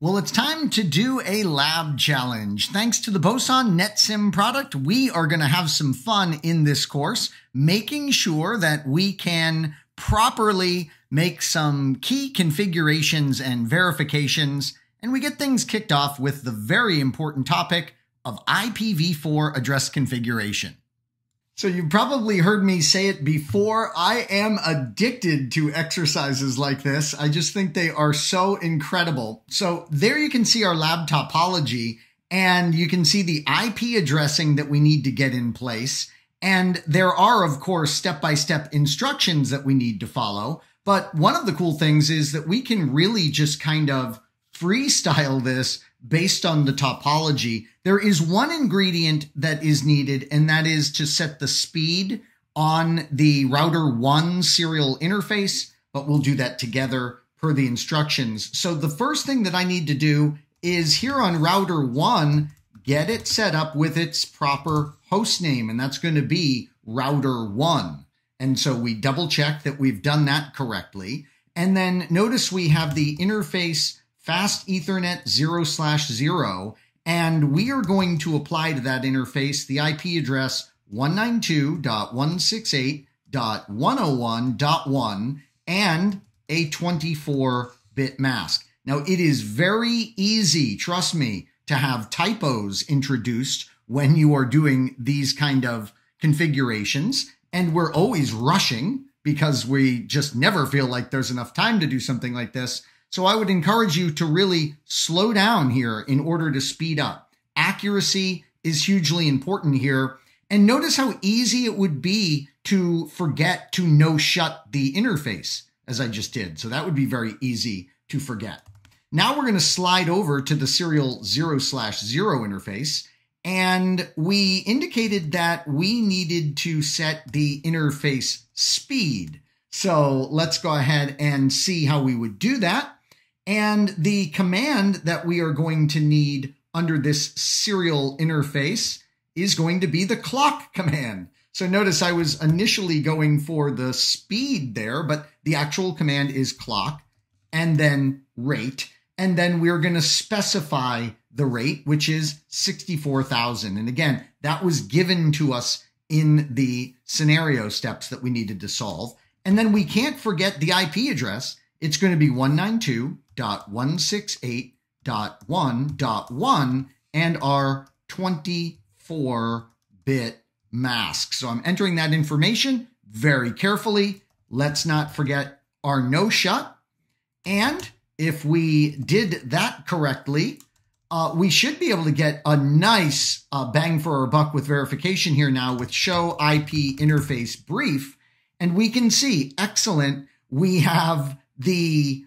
Well, it's time to do a lab challenge. Thanks to the Boson NetSim product, we are going to have some fun in this course, making sure that we can properly make some key configurations and verifications, and we get things kicked off with the very important topic of IPv4 address configuration. So you've probably heard me say it before. I am addicted to exercises like this. I just think they are so incredible. So there you can see our lab topology and you can see the IP addressing that we need to get in place. And there are, of course, step-by-step instructions that we need to follow. But one of the cool things is that we can really just kind of freestyle this based on the topology. There is one ingredient that is needed, and that is to set the speed on the router one serial interface, but we'll do that together per the instructions. So the first thing that I need to do is here on router one, get it set up with its proper host name, and that's going to be router one. And so we double check that we've done that correctly. And then notice we have the interface fast Ethernet 0 slash 0, and we are going to apply to that interface the IP address 192.168.101.1 and a 24 bit mask. Now, it is very easy, trust me, to have typos introduced when you are doing these kind of configurations. And we're always rushing because we just never feel like there's enough time to do something like this. So I would encourage you to really slow down here in order to speed up. Accuracy is hugely important here. And notice how easy it would be to forget to no shut the interface as I just did. So that would be very easy to forget. Now we're going to slide over to the serial 0 slash 0 interface. And we indicated that we needed to set the interface speed. So let's go ahead and see how we would do that. And the command that we are going to need under this serial interface is going to be the clock command. So notice I was initially going for the speed there, but the actual command is clock and then rate. And then we're going to specify the rate, which is 64,000. And again, that was given to us in the scenario steps that we needed to solve. And then we can't forget the IP address. It's going to be 192 168.1.1 and our 24 bit mask. So I'm entering that information very carefully. Let's not forget our no shut. And if we did that correctly, uh, we should be able to get a nice uh, bang for our buck with verification here now with show IP interface brief. And we can see, excellent, we have the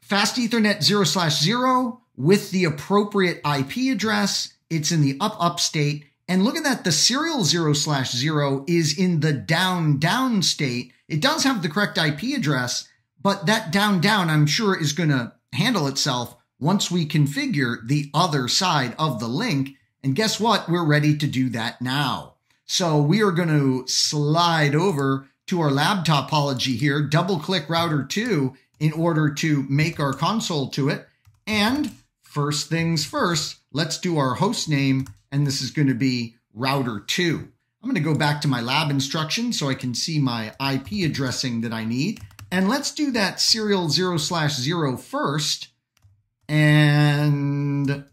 Fast Ethernet 0 slash 0 with the appropriate IP address. It's in the up up state. And look at that. The serial 0 slash 0 is in the down down state. It does have the correct IP address, but that down down, I'm sure, is going to handle itself once we configure the other side of the link. And guess what? We're ready to do that now. So we are going to slide over to our lab topology here, double click router two, in order to make our console to it. And first things first, let's do our host name, and this is going to be router 2. I'm going to go back to my lab instructions so I can see my IP addressing that I need. And let's do that serial 0 slash 0 first. And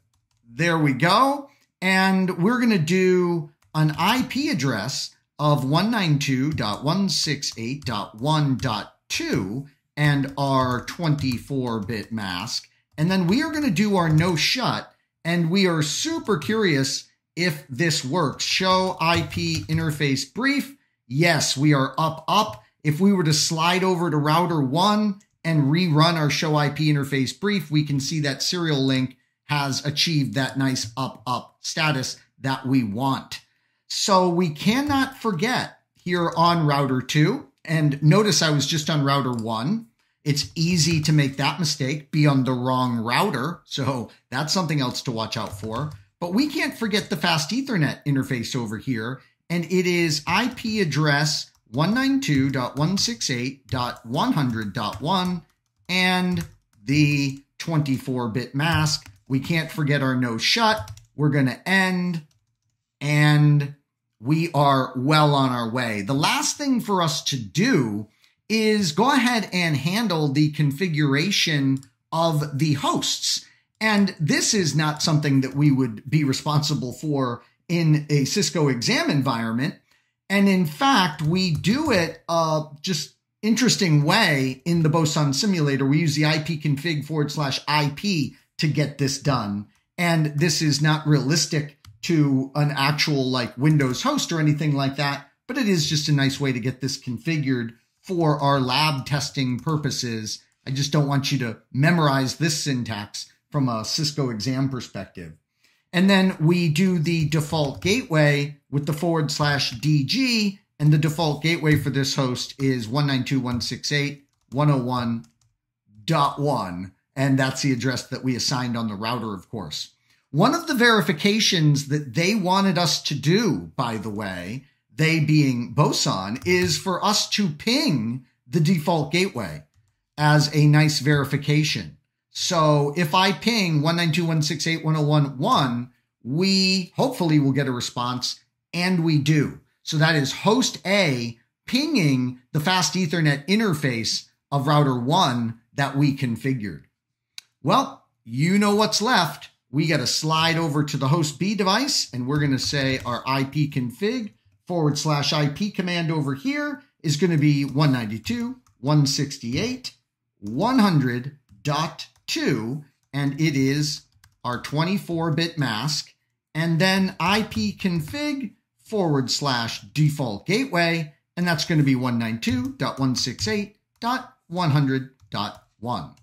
there we go. And we're going to do an IP address of 192.168.1.2 and our 24 bit mask. And then we are going to do our no shut. And we are super curious if this works. Show IP interface brief. Yes, we are up, up. If we were to slide over to router one and rerun our show IP interface brief, we can see that serial link has achieved that nice up, up status that we want. So we cannot forget here on router two and notice I was just on router one. It's easy to make that mistake, be on the wrong router. So that's something else to watch out for. But we can't forget the fast Ethernet interface over here. And it is IP address 192.168.100.1 and the 24 bit mask. We can't forget our no shut. We're going to end and we are well on our way. The last thing for us to do is go ahead and handle the configuration of the hosts. And this is not something that we would be responsible for in a Cisco exam environment. And in fact, we do it uh, just interesting way in the Boson simulator. We use the ipconfig forward slash IP to get this done. And this is not realistic to an actual like Windows host or anything like that, but it is just a nice way to get this configured for our lab testing purposes. I just don't want you to memorize this syntax from a Cisco exam perspective. And then we do the default gateway with the forward slash DG. And the default gateway for this host is 192.168.101.1. And that's the address that we assigned on the router, of course. One of the verifications that they wanted us to do, by the way, they being Boson, is for us to ping the default gateway as a nice verification. So if I ping 192.168.101.1, we hopefully will get a response, and we do. So that is host A pinging the fast Ethernet interface of router 1 that we configured. Well, you know what's left we got to slide over to the host B device and we're going to say our IP config forward slash IP command over here is going to be 192.168.100.2 and it is our 24 bit mask and then IP config forward slash default gateway and that's going to be 192.168.100.1.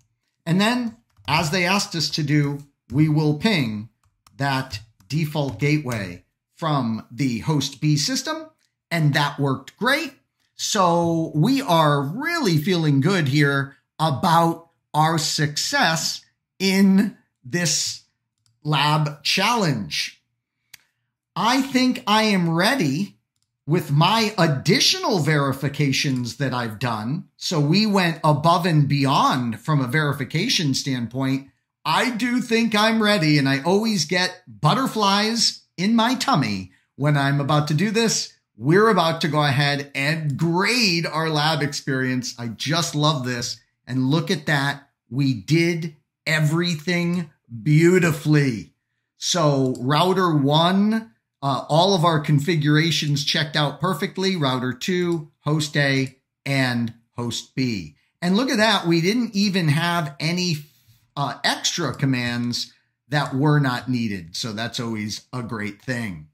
And then as they asked us to do, we will ping that default gateway from the host B system, and that worked great. So we are really feeling good here about our success in this lab challenge. I think I am ready with my additional verifications that I've done. So we went above and beyond from a verification standpoint I do think I'm ready, and I always get butterflies in my tummy when I'm about to do this. We're about to go ahead and grade our lab experience. I just love this. And look at that. We did everything beautifully. So, router one, uh, all of our configurations checked out perfectly. Router two, host A, and host B. And look at that. We didn't even have any uh, extra commands that were not needed. So that's always a great thing.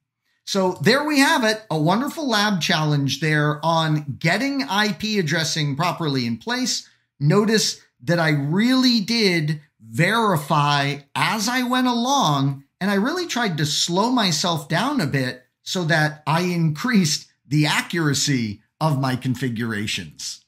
So there we have it, a wonderful lab challenge there on getting IP addressing properly in place. Notice that I really did verify as I went along, and I really tried to slow myself down a bit so that I increased the accuracy of my configurations.